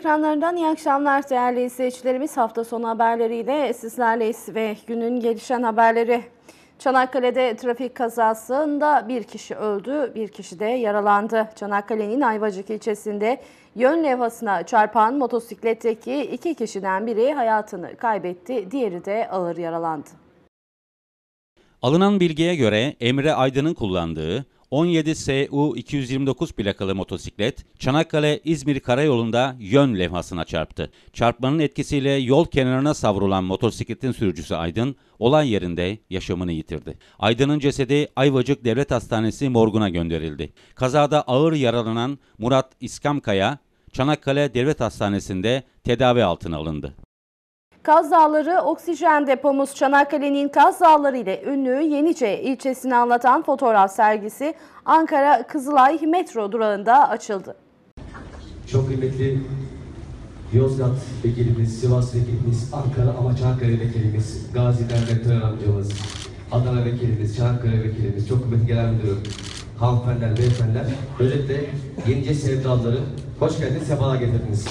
ekranlarından iyi akşamlar değerli izleyicilerimiz. Hafta sonu haberleriyle sizlerleyiz ve günün gelişen haberleri. Çanakkale'de trafik kazasında bir kişi öldü, bir kişi de yaralandı. Çanakkale'nin Ayvacık ilçesinde yön levhasına çarpan motosikletteki iki kişiden biri hayatını kaybetti, diğeri de ağır yaralandı. Alınan bilgiye göre Emre Aydın'ın kullandığı 17 SU 229 plakalı motosiklet Çanakkale-İzmir karayolunda yön levhasına çarptı. Çarpmanın etkisiyle yol kenarına savrulan motosikletin sürücüsü Aydın olay yerinde yaşamını yitirdi. Aydın'ın cesedi Ayvacık Devlet Hastanesi morguna gönderildi. Kazada ağır yaralanan Murat İskamkaya Çanakkale Devlet Hastanesi'nde tedavi altına alındı. Kaz Dağları oksijen depomuz Çanakkale'nin Kaz Dağları ile ünlü Yenice ilçesini anlatan fotoğraf sergisi Ankara Kızılay metro durağında açıldı. Çok kıymetli Yozgat vekilimiz, Sivas vekilimiz, Ankara ama Çanakkale vekilimiz, Gazi Dernek amcamız, Adana vekilimiz, Çanakkale vekilimiz, çok kıymetli genel müdürüm, hanımefendiler, beyefendiler, özellikle Yenice sevdalıları, hoş geldiniz, sefalar getirdiniz.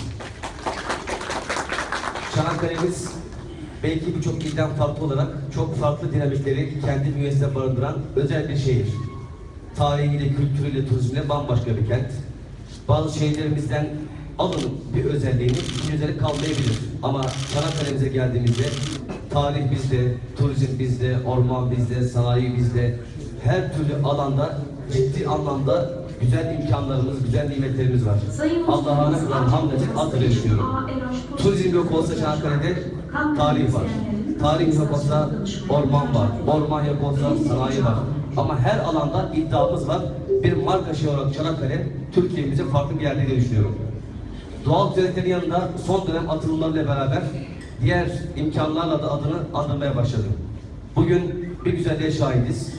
Çanakkale'miz belki birçok ilden farklı olarak çok farklı dinamikleri kendi bünyesinde barındıran özel bir şehir. Tarihiyle, kültürüyle, turizmle bambaşka bir kent. Bazı şehirlerimizden alın bir özelliğini, bir özellik kalmayabilir. Ama Çanakkale'mize geldiğimizde tarih bizde, turizm bizde, orman bizde, sanayi bizde, her türlü alanda ciddi anlamda güzel imkanlarımız, güzel nimetlerimiz var. Allah'a ne kadar hamd edip adını düşünüyorum. Turizm yok olsa Çanakkale'de tarih var. Tarih yok olsa orman var. Orman yok olsa sanayi var. Ama her alanda iddiamız var. Bir marka şehir olarak Çanakkale Türkiye'mize farklı bir yerde diye düşünüyorum. Doğal güzelliklerin yanında son dönem atılımlarıyla beraber diğer imkanlarla da adını andırmaya başladı. Bugün bir güzelliğe şahidiz.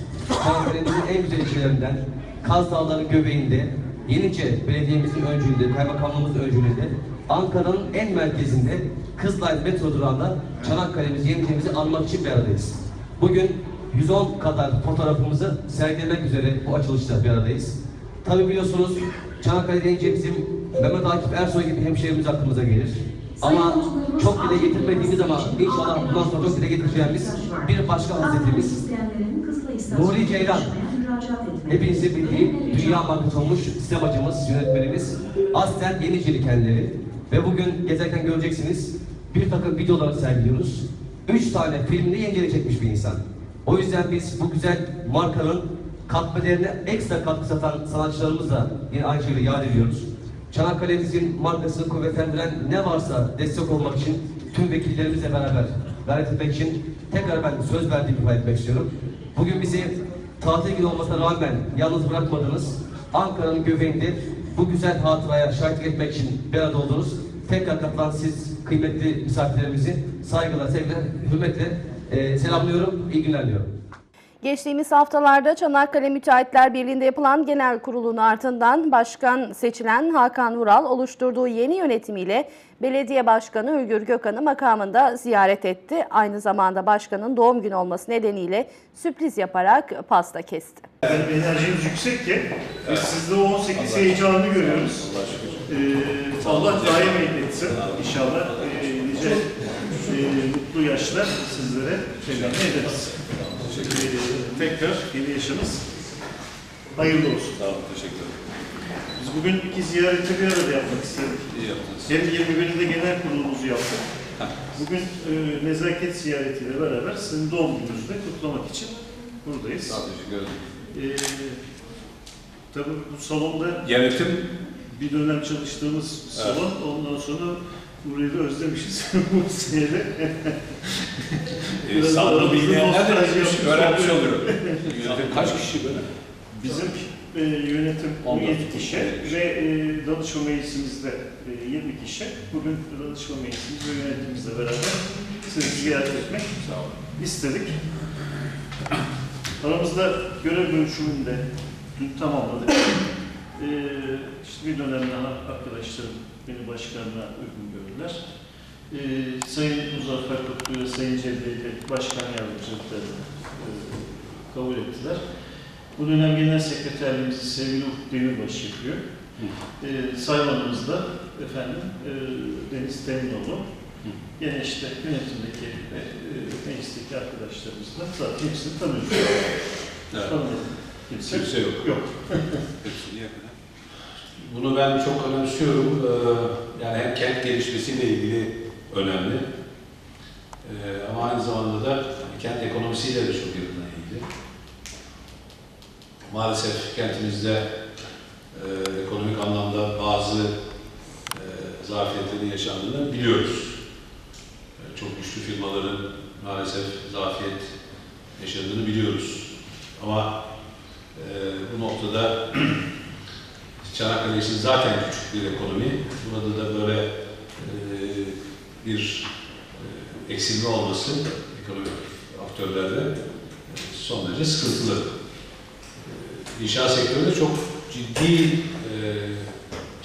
Çanakkale'mizin en güzel ilçelerinden Kaz Dağları göbeğinde Yenice Belediye'mizin öncülüğünde, kaymakamlığımızın öncülüğünde Ankara'nın en merkezinde Kızılay metro durağında Çanakkale'mizi, Yenice'mizi anmak için bir aradayız. Bugün 110 kadar fotoğrafımızı sergilemek üzere bu açılışta bir aradayız. Tabi biliyorsunuz Çanakkale deyince bizim Mehmet Akif Ersoy gibi hemşehrimiz aklımıza gelir. Ama çok dile getirmediğimiz ama inşallah bundan sonra çok dile getireceğimiz bir başka hazretimiz Nuri Ceylan. Hepinizin bildiği dünya markası olmuş sinemacımız, yönetmenimiz aslen Yeniceli kendileri. Ve bugün gezerken göreceksiniz bir takım videoları sergiliyoruz. Üç tane filmde Yeniceli çekmiş bir insan. O yüzden biz bu güzel markanın katma değerine ekstra katkı satan sanatçılarımızla yine aynı şekilde yad ediyoruz. Çanakkale'mizin markasını kuvvetlendiren ne varsa destek olmak için tüm vekillerimizle beraber gayret etmek için tekrar ben söz verdiğimi ifade etmek istiyorum. Bugün bizi tatil günü olmasına rağmen yalnız bırakmadınız. Ankara'nın göbeğinde bu güzel hatıraya şahitlik etmek için bir arada oldunuz. Tekrar katılan siz kıymetli misafirlerimizi saygıyla, sevgiyle, hürmetle e, selamlıyorum. İyi günler diliyorum. Geçtiğimiz haftalarda Çanakkale Müteahhitler Birliği'nde yapılan genel kurulun ardından başkan seçilen Hakan Vural oluşturduğu yeni yönetimiyle belediye başkanı Ülgür Gökhan'ı makamında ziyaret etti. Aynı zamanda başkanın doğum günü olması nedeniyle sürpriz yaparak pasta kesti. Yani enerjiniz yüksek ki biz sizde o 18 heyecanını görüyoruz. Ee, Allah daim etsin inşallah. Ee, nice e, mutlu yaşlar sizlere temenni ederiz. Tekrar yeni yaşınız hayırlı olsun. Sağ olun, teşekkür ederim. Biz bugün iki ziyareti bir arada yapmak istedik. İyi yaptınız. Hem 21'inde genel kurulumuzu yaptık. Bugün e, nezaket ziyaretiyle beraber sizin doğum gününüzü de kutlamak için buradayız. Sağ olun, teşekkür ederim. Ee, tabii bu salonda Yönetim bir dönem çalıştığımız salon, ondan sonra burayı da özlemişiz bu senede. e, sağlığı bilmeyenler de yapmış öğrenmiş oluyor. Yönetim kaç kişi böyle? Bizim e, yönetim On dört 17 kişi ve e, danışma meclisimizde e, 20 kişi. Bugün danışma meclisimiz ve yönetimimizle beraber sizi ziyaret etmek Sağ olun. istedik. Aramızda görev bölüşümünde dün tamamladık. Ee, işte bir dönem daha arkadaşlarım beni başkanlığa uygun gördüler. Ee, Sayın Muzaffer Kutlu ve Sayın Cevdet'i başkan yardımcılıklarını e, kabul ettiler. Bu dönem genel sekreterliğimizi sevgili Ufuk Demirbaş yapıyor. Ee, Saymanımız da efendim e, Deniz Teminoğlu. Yine işte yönetimdeki ve e, meclisteki arkadaşlarımızla zaten hepsini tanıyoruz. Evet. Tanımadığım kimse, Kimse yok. yok. Hepsi niye kadar? Bunu ben çok önemsiyorum. Ee, Yani hem kent gelişmesiyle ilgili önemli. Ee, Ama aynı zamanda da kent ekonomisiyle de çok yakından ilgili. Maalesef kentimizde e, ekonomik anlamda bazı e, zafiyetlerin yaşandığını biliyoruz. E, Çok güçlü firmaların maalesef zafiyet yaşadığını biliyoruz. Ama bu noktada Çanakkale için zaten küçük bir ekonomi. Burada da böyle e, bir e, eksilme olması ekonomik aktörlerde e, son derece sıkıntılı. E, İnşaat sektörü de çok ciddi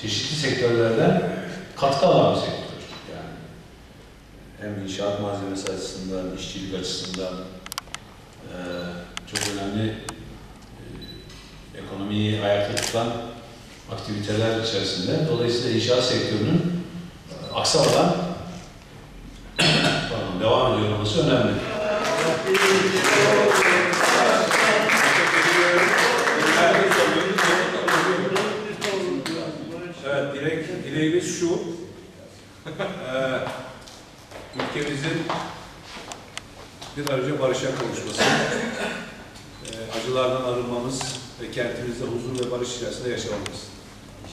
çeşitli sektörlerden katkı alan bir sektör. Yani hem inşaat malzemesi açısından, işçilik açısından çok önemli ekonomiyi ayakta tutan aktiviteler içerisinde. Dolayısıyla inşaat sektörünün e, aksamadan pardon, devam ediyor olması önemli. Evet, dilek, dileğimiz şu. Eee ülkemizin bir an barışa kavuşması, eee, acılardan arınmamız ve kentimizde huzur ve barış içerisinde yaşamamız.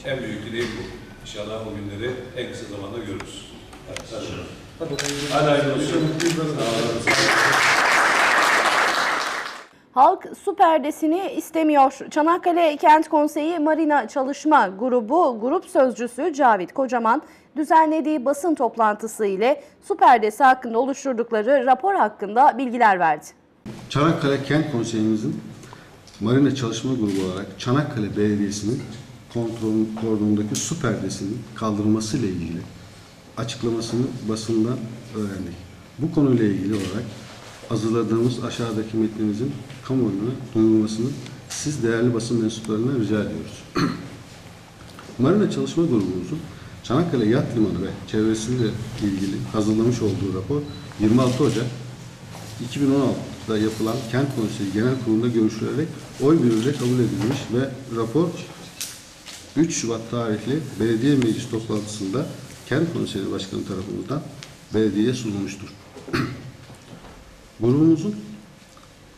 En büyük dileğim bu. İnşallah o günleri en kısa zamanda görürüz. Evet, Hadi hayırlı olsun. Sağ olun. Halk su perdesini istemiyor. Çanakkale Kent Konseyi Marina Çalışma Grubu Grup Sözcüsü Cavit Kocaman düzenlediği basın toplantısı ile su perdesi hakkında oluşturdukları rapor hakkında bilgiler verdi. Çanakkale Kent Konseyimizin Marina Çalışma Grubu olarak Çanakkale Belediyesi'nin kontrol kordonundaki su perdesinin kaldırılması ile ilgili açıklamasını basından öğrendik. Bu konuyla ilgili olarak hazırladığımız aşağıdaki metninizin kamuoyuna duyurulmasını siz değerli basın mensuplarına rica ediyoruz. Marina Çalışma Grubumuzun Çanakkale Yat Limanı ve çevresiyle ilgili hazırlamış olduğu rapor 26 Ocak 2016'da yapılan Kent Konseyi Genel Kurulu'nda görüşülerek oy birliğiyle kabul edilmiş ve rapor 3 Şubat tarihli belediye meclis toplantısında Kent Konseyi Başkanı tarafından belediyeye sunulmuştur. Grubumuzun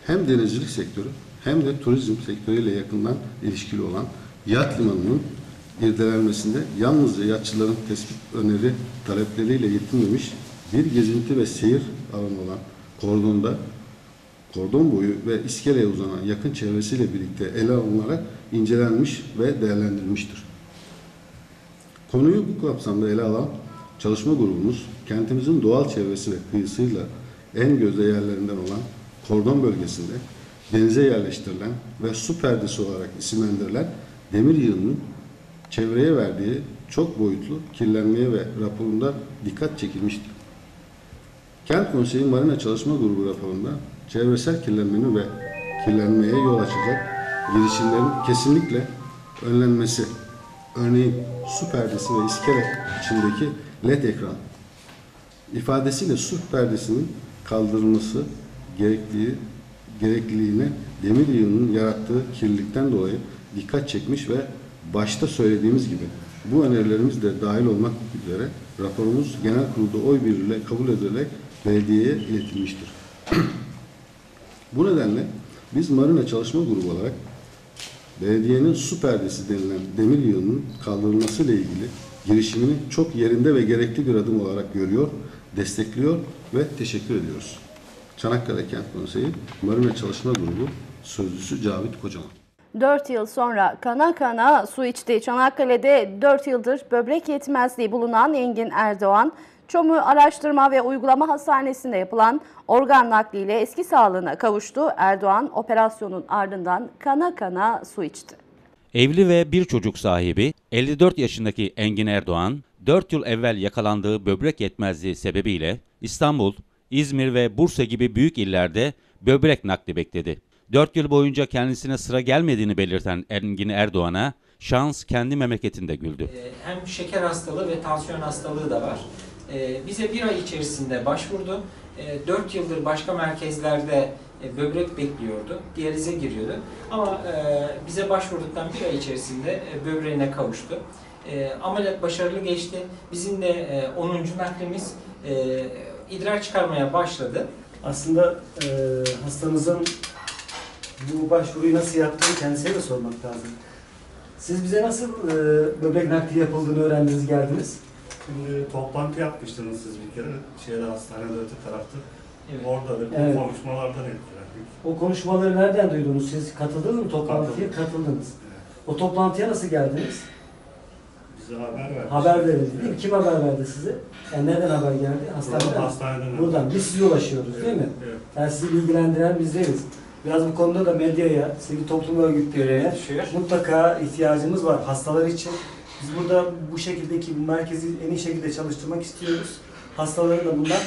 hem denizcilik sektörü hem de turizm sektörüyle yakından ilişkili olan yat limanının irdelenmesinde yalnızca yatçıların tespit öneri talepleriyle yetinmemiş bir gezinti ve seyir alanı olan kordonda kordon boyu ve iskeleye uzanan yakın çevresiyle birlikte ele alınarak incelenmiş ve değerlendirilmiştir. Konuyu bu kapsamda ele alan çalışma grubumuz kentimizin doğal çevresi ve kıyısıyla en gözde yerlerinden olan kordon bölgesinde denize yerleştirilen ve su perdesi olarak isimlendirilen demir yığınının çevreye verdiği çok boyutlu kirlenmeye ve raporunda dikkat çekilmiştir. Kent Konseyi Marina Çalışma Grubu raporunda çevresel kirlenmenin ve kirlenmeye yol açacak girişimlerin kesinlikle önlenmesi, örneğin su perdesi ve iskele içindeki led ekran ifadesiyle su perdesinin kaldırılması gerektiği gerekliliğine demir yığınının yarattığı kirlilikten dolayı dikkat çekmiş ve başta söylediğimiz gibi bu önerilerimiz de dahil olmak üzere raporumuz genel kurulda oy birliğiyle kabul edilerek belediyeye iletilmiştir. bu nedenle biz Marina Çalışma Grubu olarak belediyenin su perdesi denilen demir yığının kaldırılması ile ilgili girişimini çok yerinde ve gerekli bir adım olarak görüyor, destekliyor ve teşekkür ediyoruz. Çanakkale Kent Konseyi Marina Çalışma Grubu Sözcüsü Cavit Kocaman. 4 yıl sonra kana kana su içti. Çanakkale'de 4 yıldır böbrek yetmezliği bulunan Engin Erdoğan, Çomu Araştırma ve Uygulama Hastanesi'nde yapılan organ nakliyle eski sağlığına kavuştu. Erdoğan operasyonun ardından kana kana su içti. Evli ve bir çocuk sahibi 54 yaşındaki Engin Erdoğan, 4 yıl evvel yakalandığı böbrek yetmezliği sebebiyle İstanbul, İzmir ve Bursa gibi büyük illerde böbrek nakli bekledi. 4 yıl boyunca kendisine sıra gelmediğini belirten Engin Erdoğan'a şans kendi memleketinde güldü. Ee, Hem şeker hastalığı ve tansiyon hastalığı da var. Ee, Bize bir ay içerisinde başvurdu. 4 yıldır başka merkezlerde e, böbrek bekliyordu. Diyalize giriyordu. Ama e, bize başvurduktan bir ay içerisinde e, böbreğine kavuştu. E, Ameliyat başarılı geçti. Bizim de e, 10. naklimiz e, idrar çıkarmaya başladı. Aslında e, hastamızın bu başvuruyu nasıl yaptığını kendisine de sormak lazım. Siz bize nasıl e, böbrek nakli yapıldığını öğrendiniz, geldiniz? Şimdi toplantı yapmıştınız siz bir kere. Şeyde hastanede öte tarafta. Evet. Orada da Evet. konuşmalardan etkilendik. O konuşmaları nereden duydunuz? Siz katıldınız mı toplantıya? Katıldınız. O toplantıya nasıl geldiniz? Bize haber verdi. Haber verildi değil mi? Kim haber verdi size? Yani nereden haber geldi? Hastaneden. Hastaneden. Buradan. Biz size ulaşıyoruz değil mi? Evet. Yani sizi bilgilendiren bizleriz. Biraz bu konuda da medyaya, sivil toplum örgütlerine Düşüyor. mutlaka ihtiyacımız var hastalar için. Biz burada bu şekildeki bu merkezi en iyi şekilde çalıştırmak istiyoruz. Hastaların da bundan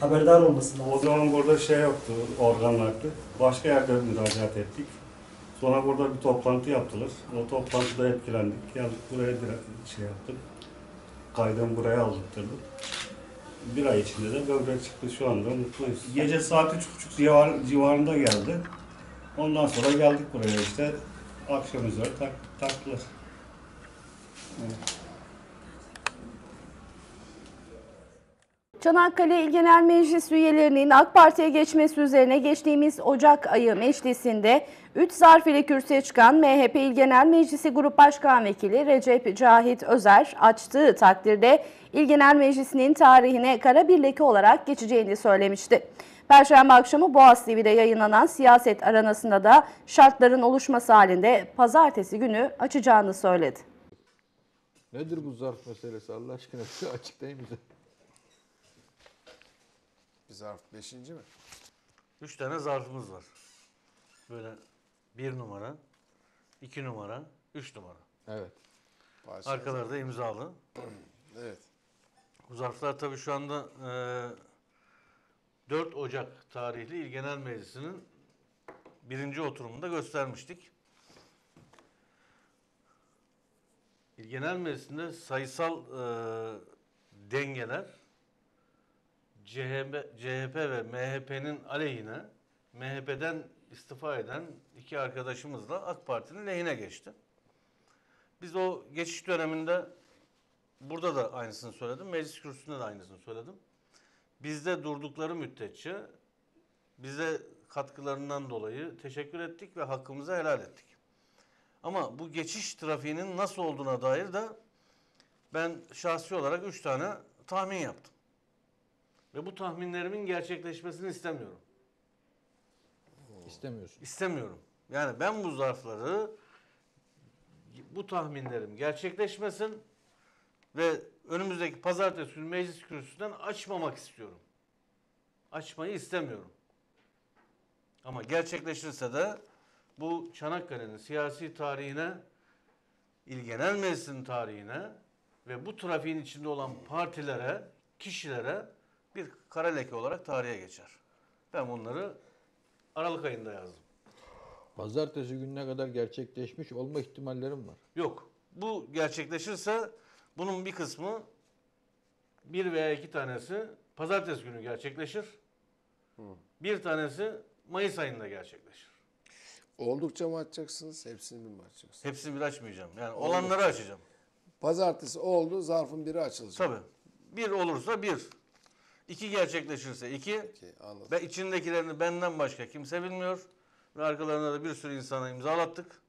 haberdar olması lazım. O zaman burada şey yoktu organ nakli. Başka yerde müracaat ettik. Sonra burada bir toplantı yaptılar. O toplantıda etkilendik. Geldik buraya dire- şey yaptık. Kaydını buraya aldırttık. Bir ay içinde de böbrek çıktı şu anda mutluyuz. Gece saat üç buçuk civar, civarında geldi. Ondan sonra geldik buraya işte. Akşam üzeri tak, taktılar. Çanakkale İl Genel Meclis üyelerinin AK Parti'ye geçmesi üzerine geçtiğimiz Ocak ayı meclisinde 3 zarf ile kürsüye çıkan MHP İl Genel Meclisi Grup Başkan Vekili Recep Cahit Özer açtığı takdirde İl Genel Meclisi'nin tarihine kara bir leke olarak geçeceğini söylemişti. Perşembe akşamı Boğaz TV'de yayınlanan siyaset aranasında da şartların oluşması halinde pazartesi günü açacağını söyledi. Nedir bu zarf meselesi Allah aşkına bir açıklayın bize. Bir zarf beşinci mi? Üç tane zarfımız var. Böyle bir numara, iki numara, üç numara. Evet. Padişah. Arkalarda imzalı. Evet. Bu zarflar tabii şu anda e, 4 Ocak tarihli İl Genel Meclisi'nin birinci oturumunda göstermiştik. İl Genel Meclisi'nde sayısal e, dengeler CHP, CHP ve MHP'nin aleyhine MHP'den istifa eden iki arkadaşımızla AK Parti'nin lehine geçti. Biz o geçiş döneminde burada da aynısını söyledim. Meclis kürsüsünde de aynısını söyledim. Bizde durdukları müddetçe bize katkılarından dolayı teşekkür ettik ve hakkımızı helal ettik. Ama bu geçiş trafiğinin nasıl olduğuna dair de ben şahsi olarak üç tane tahmin yaptım. Ve bu tahminlerimin gerçekleşmesini istemiyorum. İstemiyorsun. İstemiyorum. Yani ben bu zarfları bu tahminlerim gerçekleşmesin ve önümüzdeki pazartesi günü meclis kürsüsünden açmamak istiyorum. Açmayı istemiyorum. Ama gerçekleşirse de bu Çanakkale'nin siyasi tarihine, İl Genel Meclisi'nin tarihine ve bu trafiğin içinde olan partilere, kişilere bir kara leke olarak tarihe geçer. Ben bunları Aralık ayında yazdım. Pazartesi gününe kadar gerçekleşmiş olma ihtimallerim var. Yok. Bu gerçekleşirse bunun bir kısmı bir veya iki tanesi pazartesi günü gerçekleşir. Bir tanesi Mayıs ayında gerçekleşir. Oldukça mı açacaksınız? Hepsini mi açacaksınız? Hepsini bir açmayacağım. Yani olanları açacağım. Pazartesi oldu, zarfın biri açılacak. Tabii. Bir olursa bir. İki gerçekleşirse iki. Okey, anladım. Ve içindekilerini benden başka kimse bilmiyor. Ve arkalarına da bir sürü insana imzalattık.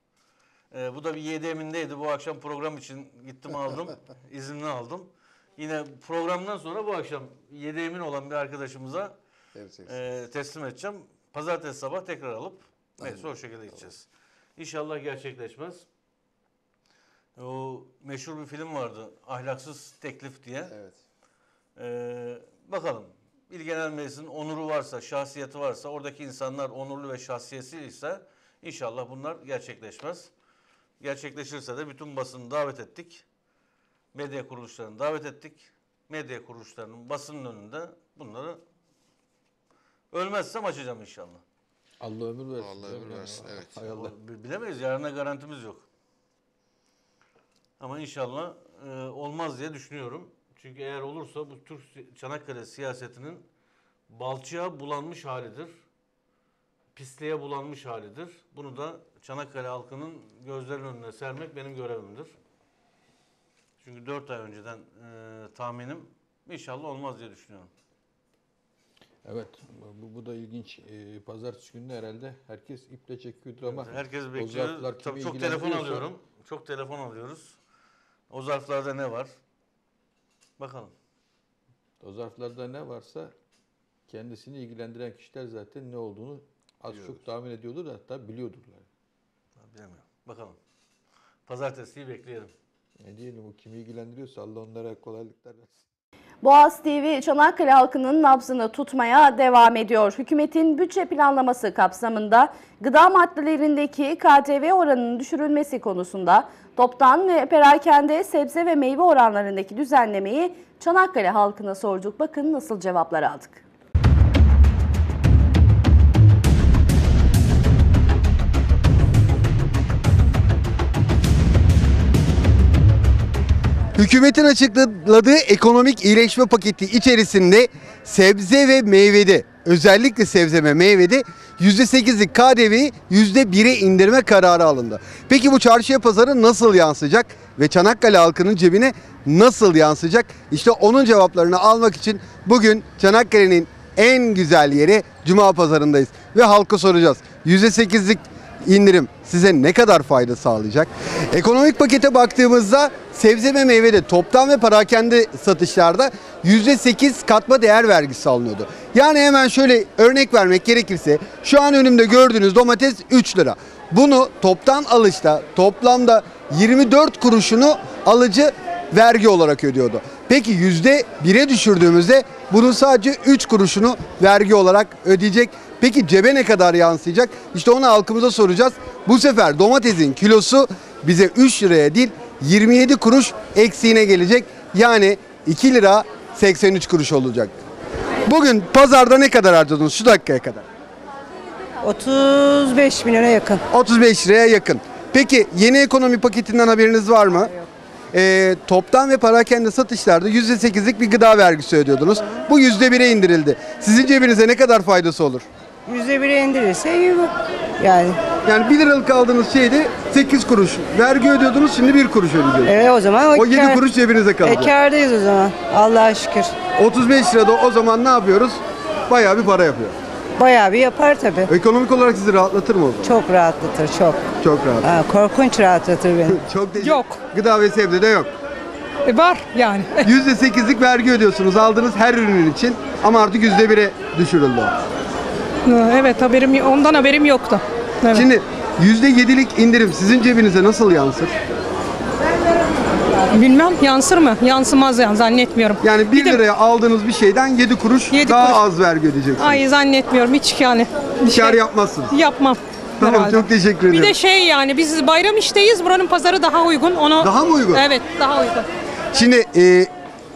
Ee, bu da bir YDM'indeydi. Bu akşam program için gittim aldım. izinli aldım. Yine programdan sonra bu akşam YDM'in olan bir arkadaşımıza e, teslim edeceğim. Pazartesi sabah tekrar alıp neyse o şekilde gideceğiz. İnşallah gerçekleşmez. O meşhur bir film vardı. Ahlaksız Teklif diye. Evet. Ee, bakalım. İl Genel Meclisi'nin onuru varsa, şahsiyeti varsa, oradaki insanlar onurlu ve şahsiyetsiz ise inşallah bunlar gerçekleşmez. Gerçekleşirse de bütün basını davet ettik. Medya kuruluşlarını davet ettik. Medya kuruluşlarının basının önünde bunları ölmezsem açacağım inşallah. Allah ömür versin. Allah ömür versin, evet. Hay Allah. Bi- Bilemeyiz. Yarına garantimiz yok. Ama inşallah e, olmaz diye düşünüyorum. Çünkü eğer olursa bu Türk Çanakkale siyasetinin balçığa bulanmış halidir. Pisliğe bulanmış halidir. Bunu da Çanakkale halkının gözlerinin önüne sermek benim görevimdir. Çünkü 4 ay önceden e, tahminim inşallah olmaz diye düşünüyorum. Evet, bu, bu da ilginç. Ee, pazartesi günü herhalde herkes iple çekiyordur ama Herkes o bekliyor. zarflar kimi Tabii çok telefon alıyorum. Çok telefon alıyoruz. O zarflarda ne var? Bakalım. O zarflarda ne varsa kendisini ilgilendiren kişiler zaten ne olduğunu az çok tahmin ediyordur hatta biliyordurlar. Bilemiyorum. Bakalım. Pazartesiyi bekleyelim. Ne diyelim o kimi ilgilendiriyorsa Allah onlara kolaylıklar versin. Boğaz TV Çanakkale halkının nabzını tutmaya devam ediyor. Hükümetin bütçe planlaması kapsamında gıda maddelerindeki KTV oranının düşürülmesi konusunda toptan ve perakende sebze ve meyve oranlarındaki düzenlemeyi Çanakkale halkına sorduk. Bakın nasıl cevaplar aldık. Hükümetin açıkladığı ekonomik iyileşme paketi içerisinde sebze ve meyvede özellikle sebze ve meyvede %8'lik KDV'yi %1'e indirme kararı alındı. Peki bu çarşıya pazarı nasıl yansıyacak ve Çanakkale halkının cebine nasıl yansıyacak? İşte onun cevaplarını almak için bugün Çanakkale'nin en güzel yeri Cuma pazarındayız ve halka soracağız. %8'lik indirim size ne kadar fayda sağlayacak? Ekonomik pakete baktığımızda sebze ve meyvede toptan ve parakende satışlarda %8 katma değer vergisi alınıyordu. Yani hemen şöyle örnek vermek gerekirse şu an önümde gördüğünüz domates 3 lira. Bunu toptan alışta toplamda 24 kuruşunu alıcı vergi olarak ödüyordu. Peki yüzde bire düşürdüğümüzde bunun sadece 3 kuruşunu vergi olarak ödeyecek. Peki cebe ne kadar yansıyacak? İşte onu halkımıza soracağız. Bu sefer domatesin kilosu bize 3 liraya değil 27 kuruş eksiğine gelecek. Yani 2 lira 83 kuruş olacak. Bugün pazarda ne kadar harcadınız şu dakikaya kadar? 35 milyona yakın. 35 liraya yakın. Peki yeni ekonomi paketinden haberiniz var mı? Ee, toptan ve parakende satışlarda %8'lik bir gıda vergisi ödüyordunuz. Bu %1'e indirildi. Sizin cebinize ne kadar faydası olur? %1'e indirirse iyi bu. Yani. Yani 1 liralık aldığınız şeyde 8 kuruş vergi ödüyordunuz şimdi 1 kuruş ödeyeceksiniz. Evet o zaman O 7 kâr- kuruş cebinize kalacak. E, kârdayız o zaman. Allah'a şükür. 35 lirada o zaman ne yapıyoruz? Bayağı bir para yapıyor. Bayağı bir yapar tabii. Ekonomik olarak sizi rahatlatır mı o zaman? Çok rahatlatır çok. Çok rahat. Ha, korkunç rahatlatır beni. Çok Yok. Gıda ve sebzede yok. E, var yani. %8'lik vergi ödüyorsunuz aldığınız her ürünün için ama artık %1'e düşürüldü o. Evet haberim ondan haberim yoktu. Evet. Şimdi %7'lik indirim sizin cebinize nasıl yansır? Bilmem yansır mı? Yansımaz yani zannetmiyorum. Yani 1 liraya aldığınız bir şeyden 7 kuruş daha az vergi ödeyeceksiniz. Ay zannetmiyorum hiç yani. bir şey Kâr yapmazsınız. Yapmam. Tamam herhalde. çok teşekkür Bir ederim. de şey yani biz bayram işteyiz. Buranın pazarı daha uygun. Onu Daha mı uygun? Evet, daha uygun. Şimdi e,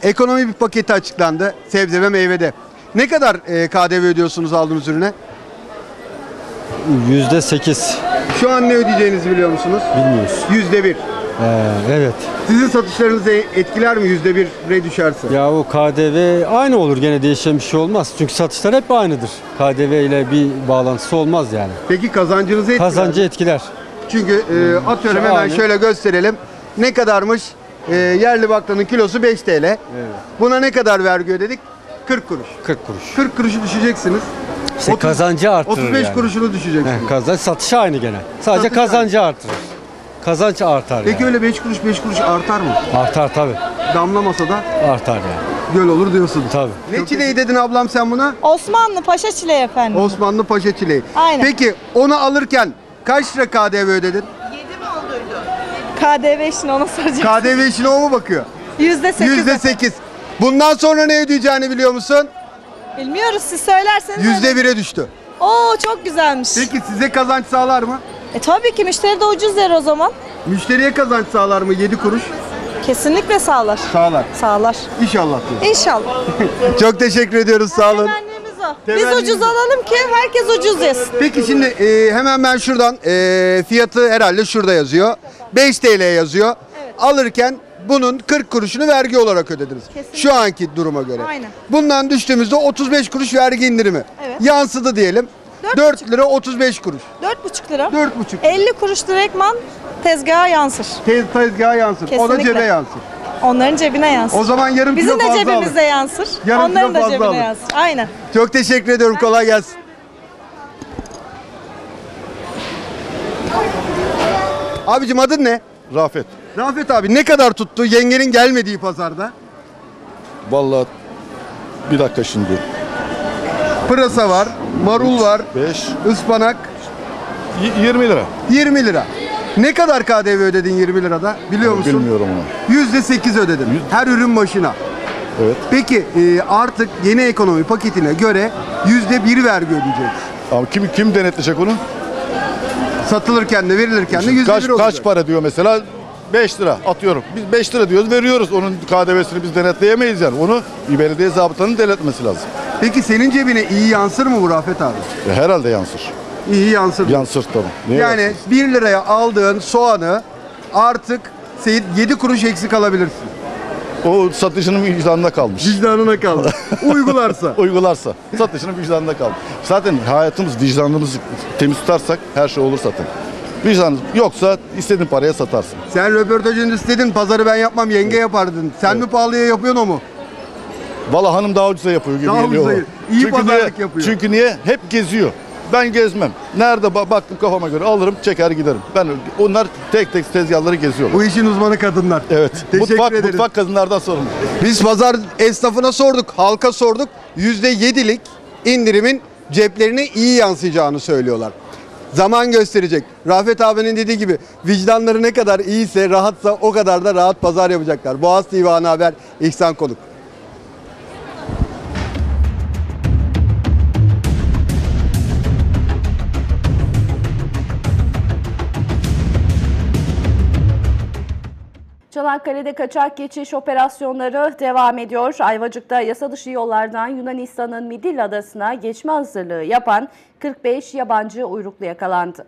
ekonomi bir paketi açıklandı sebze ve meyvede. Ne kadar e, KDV ödüyorsunuz aldığınız ürüne? Yüzde sekiz. Şu an ne ödeyeceğinizi biliyor musunuz? Bilmiyoruz. Yüzde bir. Ee, evet. Sizin satışlarınızı etkiler mi yüzde bire düşerse? Ya o KDV aynı olur gene değişen bir şey olmaz. Çünkü satışlar hep aynıdır. KDV ile bir bağlantısı olmaz yani. Peki kazancınızı etkiler Kazancı mi? etkiler. Çünkü e, atıyorum hemen Aynı. şöyle gösterelim. Ne kadarmış? E, yerli baklanın kilosu 5 TL. Buna ne kadar vergi ödedik? 40 kuruş. 40 kuruş. 40 kuruşu düşeceksiniz. İşte 30 kazancı artırır 35 yani. kuruşunu düşeceksiniz. Heh, kazanç satışı aynı gene. Sadece Satış kazancı artırır. Kazanç artar Peki yani. öyle 5 kuruş 5 kuruş artar mı? Artar tabi. Damlamasa da Artar yani. göl olur diyorsun. Tabi. Ne çileği dedin ablam sen buna? Osmanlı Paşa çileği efendim. Osmanlı Paşa çileği. Aynen. Peki onu alırken kaç lira KDV ödedin? KDV işini ona soracağım. KDV işine o mu bakıyor? Yüzde sekiz. Yüzde sekiz. Bundan sonra ne ödeyeceğini biliyor musun? Bilmiyoruz siz söylerseniz. Yüzde bire düştü. Oo çok güzelmiş. Peki size kazanç sağlar mı? E tabii ki müşteri de ucuz yer o zaman. Müşteriye kazanç sağlar mı 7 kuruş? Kesinlikle sağlar. Sağlar. Sağlar. İnşallah diyor. İnşallah. Çok teşekkür ediyoruz sağ olun. Temennimiz o. Temennimiz Biz ucuz o. alalım ki herkes ucuz yesin. Peki şimdi e, hemen ben şuradan e, fiyatı herhalde şurada yazıyor. 5 TL yazıyor. alırken bunun 40 kuruşunu vergi olarak ödediniz. Kesinlikle. Şu anki duruma göre. Aynen. Bundan düştüğümüzde 35 kuruş vergi indirimi. Evet. Yansıdı diyelim. 4 lira 35 kuruş. 4,5 lira. 4,5 lira. 50 kuruş direktman tezgaha yansır. Tez, tezgaha yansır. O da Kesinlikle. cebe yansır. Onların cebine yansır. O zaman yarım Bizim kilo de fazla cebimize alır. yansır. Yarım Onların kilo da fazla cebine alır. yansır. Aynen. Çok teşekkür ediyorum. Kolay gelsin. Abicim adın ne? Rafet. Rafet abi ne kadar tuttu yengenin gelmediği pazarda? Vallahi bir dakika şimdi. Pırasa var, marul var, 5, ıspanak 20 lira. 20 lira. Ne kadar KDV ödedin 20 lirada biliyor musun? Bilmiyorum onu. %8 ödedim. Her ürün başına. Evet. Peki e, artık yeni ekonomi paketine göre %1 vergi ödeyeceksin. Ama kim kim denetleyecek onu? Satılırken de verilirken de %1 kaç, olacak. kaç para diyor mesela? 5 lira atıyorum. Biz 5 lira diyoruz veriyoruz. Onun KDV'sini biz denetleyemeyiz yani. Onu bir belediye zabıtanın denetmesi lazım. Peki senin cebine iyi yansır mı bu Rafet abi? E, herhalde yansır. İyi yansır. Yansır tabii. Niye yani yansır? 1 liraya aldığın soğanı artık 7 kuruş eksik alabilirsin. O satıcının vicdanına kalmış. Vicdanına kaldı. Uygularsa. Uygularsa. Satışının vicdanına kalmış. Zaten hayatımız vicdanımızı temiz tutarsak her şey olur zaten. Vicdan yoksa istediğin paraya satarsın. Sen röportajını istedin, pazarı ben yapmam, yenge yapar dedin. Sen mi pahalıya yapıyorsun o mu? Valla hanım daha ucuza yapıyor gibi Daha geliyor. ucuza, iyi çünkü pazarlık niye, yapıyor. Çünkü niye? Hep geziyor. Ben gezmem. Nerede ba- baktım kafama göre alırım çeker giderim. Ben onlar tek tek tezgahları geziyorlar. Bu işin uzmanı kadınlar. Evet. Teşekkür mutfak, ederiz. mutfak kadınlardan sorumlu. Biz pazar esnafına sorduk, halka sorduk. %7'lik indirimin ceplerine iyi yansıyacağını söylüyorlar. Zaman gösterecek. Rafet abinin dediği gibi vicdanları ne kadar iyiyse, rahatsa o kadar da rahat pazar yapacaklar. Boğaz TV Haber, İhsan Konuk. Çanakkale'de kaçak geçiş operasyonları devam ediyor. Ayvacık'ta yasa dışı yollardan Yunanistan'ın Midilli Adası'na geçme hazırlığı yapan 45 yabancı uyruklu yakalandı.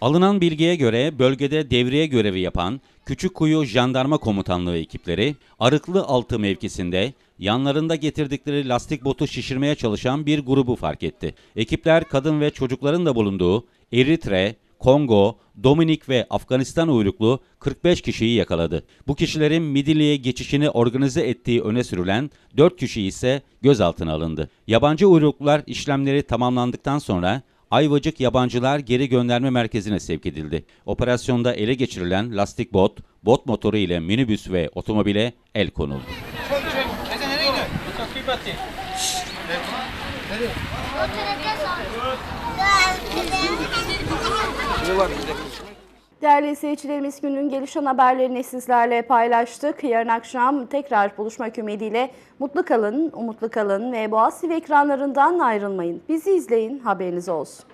Alınan bilgiye göre bölgede devriye görevi yapan Küçükkuyu Jandarma Komutanlığı ekipleri Arıklı Altı mevkisinde yanlarında getirdikleri lastik botu şişirmeye çalışan bir grubu fark etti. Ekipler kadın ve çocukların da bulunduğu Eritre, Kongo, Dominik ve Afganistan uyruklu 45 kişiyi yakaladı. Bu kişilerin Midilli'ye geçişini organize ettiği öne sürülen 4 kişi ise gözaltına alındı. Yabancı uyruklular işlemleri tamamlandıktan sonra Ayvacık yabancılar geri gönderme merkezine sevk edildi. Operasyonda ele geçirilen lastik bot, bot motoru ile minibüs ve otomobile el konuldu. Değerli izleyicilerimiz günün gelişen haberlerini sizlerle paylaştık. Yarın akşam tekrar buluşmak ümidiyle mutlu kalın, umutlu kalın ve Boğaz TV ekranlarından ayrılmayın. Bizi izleyin, haberiniz olsun.